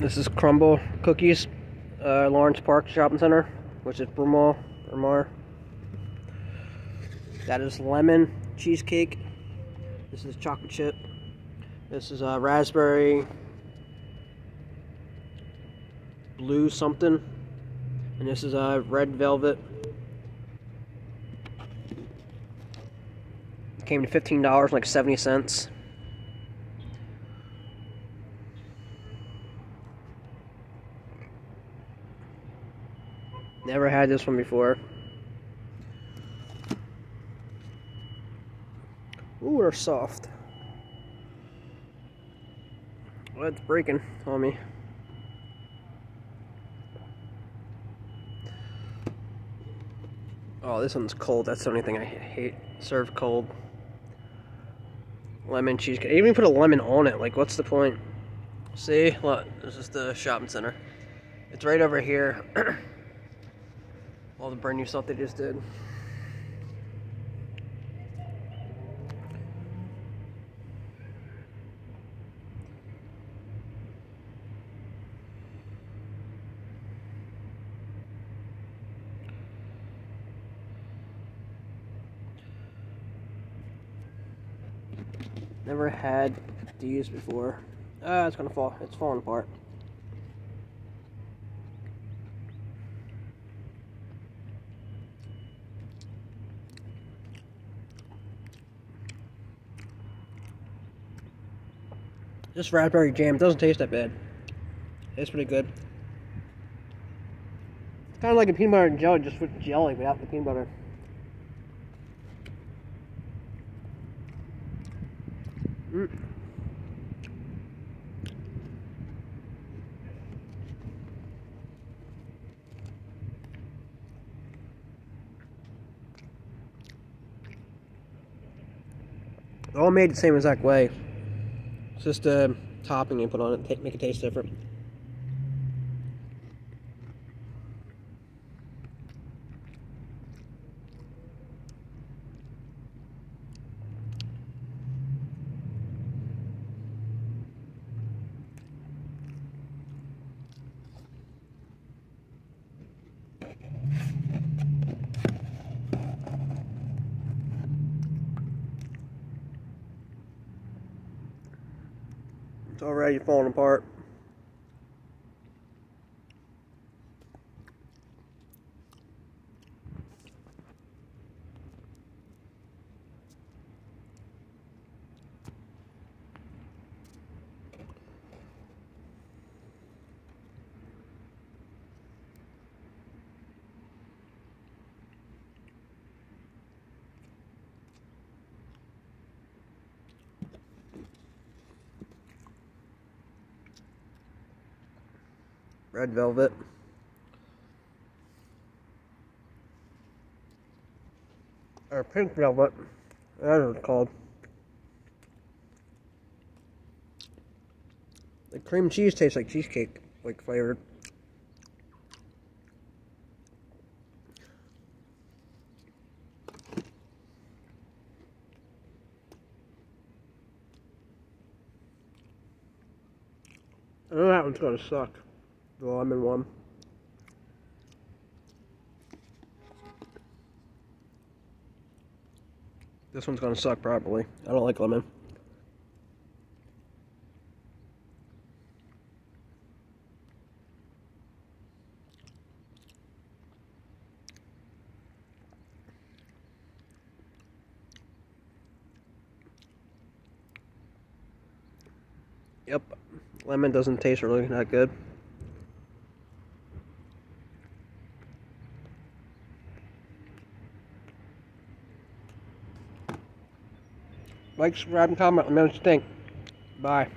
This is Crumbl Cookies, uh, Lawrence Park Shopping Center, which is Broomall, Brumar. That is lemon cheesecake. This is chocolate chip. This is uh, raspberry blue something. And this is uh, red velvet. Came to $15, like 70 cents. Never had this one before. Ooh, they're soft. Well, it's breaking on me. Oh, this one's cold. That's the only thing I hate. Served cold. Lemon cheesecake. I even put a lemon on it. Like, what's the point? See? Look, this is the shopping center. It's right over here. All the brand new stuff they just did. Never had these before. Ah, it's gonna fall. It's falling apart. This raspberry jam doesn't taste that bad. It's pretty good. It's kind of like a peanut butter and jelly, just with jelly without the peanut butter. Mm. All made the same exact way. Just a topping you put on it, make it taste different. Already falling apart. Red velvet. Or pink velvet. That's what it's called. The cream cheese tastes like cheesecake, like flavored. I know that one's gonna suck. The lemon one. This one's gonna suck probably. I don't like lemon. Yep, lemon doesn't taste really that good. Like, subscribe, and comment. Let me know what you think. Bye.